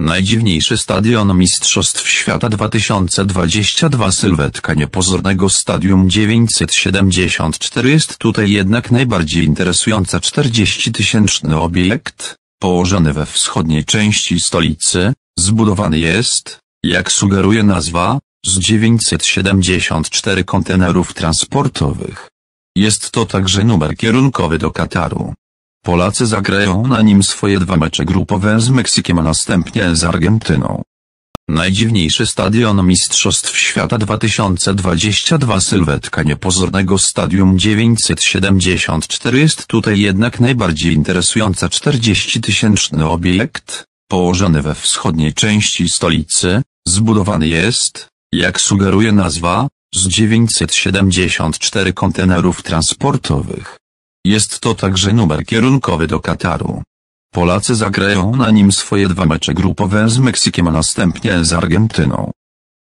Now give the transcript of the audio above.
Najdziwniejszy stadion Mistrzostw Świata 2022 sylwetka niepozornego Stadium 974 jest tutaj jednak najbardziej interesująca 40-tysięczny obiekt, położony we wschodniej części stolicy, zbudowany jest, jak sugeruje nazwa, z 974 kontenerów transportowych. Jest to także numer kierunkowy do Kataru. Polacy zagrają na nim swoje dwa mecze grupowe z Meksykiem a następnie z Argentyną. Najdziwniejszy stadion Mistrzostw Świata 2022 sylwetka niepozornego Stadium 974 jest tutaj jednak najbardziej interesująca 40-tysięczny obiekt, położony we wschodniej części stolicy, zbudowany jest, jak sugeruje nazwa, z 974 kontenerów transportowych. Jest to także numer kierunkowy do Kataru. Polacy zagrają na nim swoje dwa mecze grupowe z Meksykiem a następnie z Argentyną.